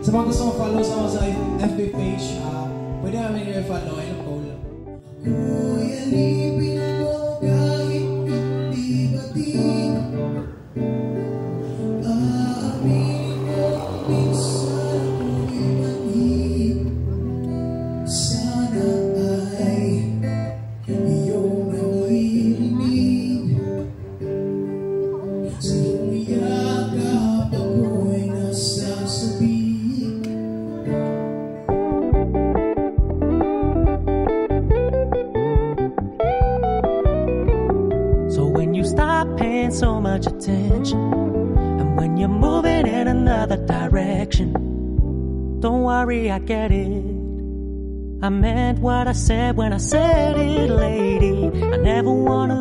Sa mga gusto mo follow sa sa FB page, ah, pwede namin i-follow. Ayun ang goal. Uy, alipin stop paying so much attention, and when you're moving in another direction, don't worry, I get it. I meant what I said when I said it, lady. I never wanna